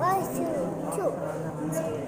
one two two